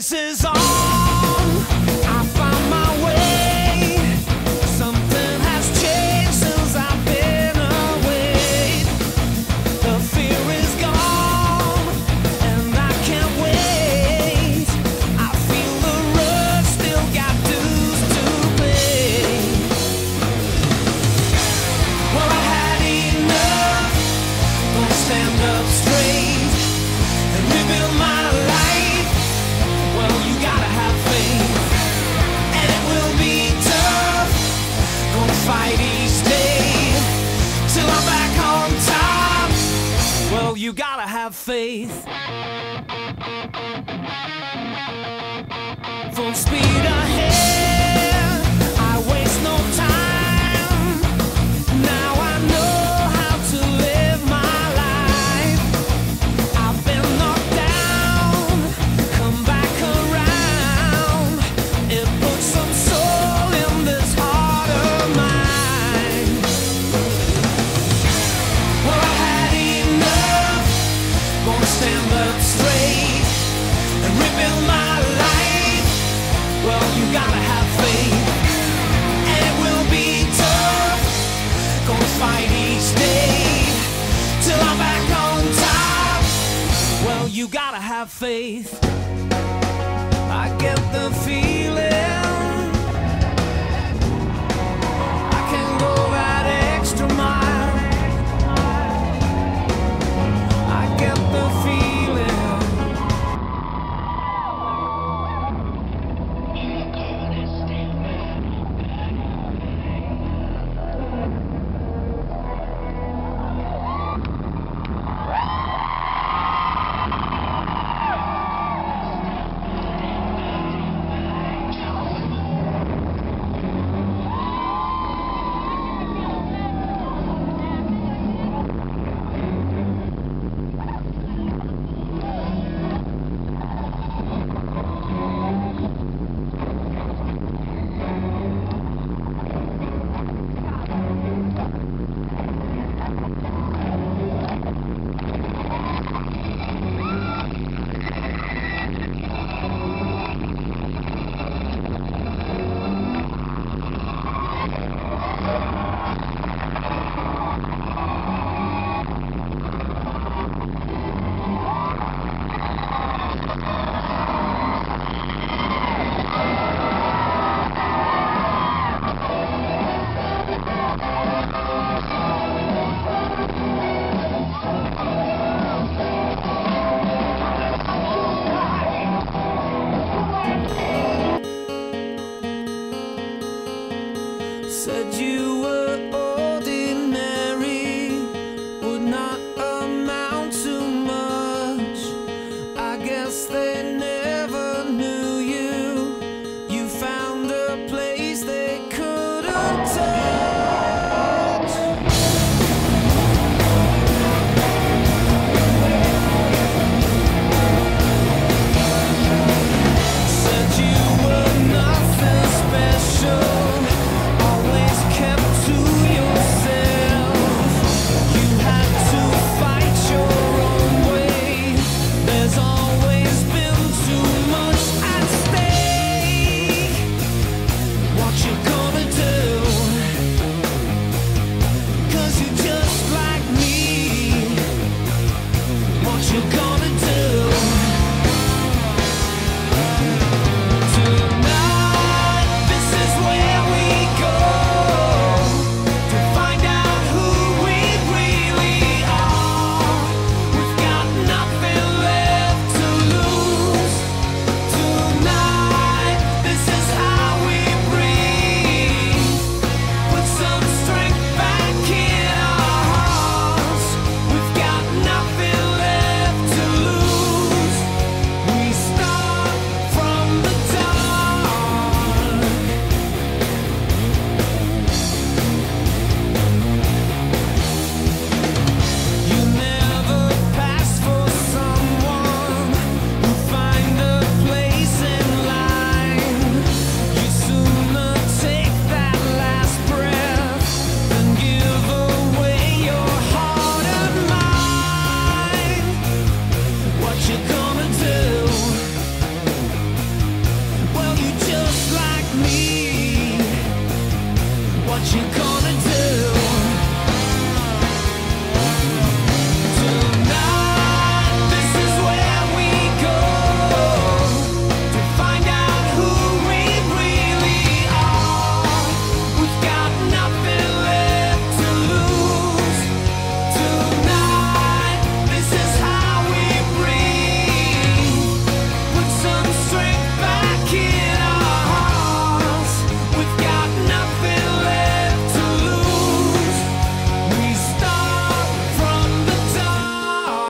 faces on. have faith. Full speed up. gotta have faith, and it will be tough. Gonna fight each day till I'm back on top. Well, you gotta have faith. I get the feeling.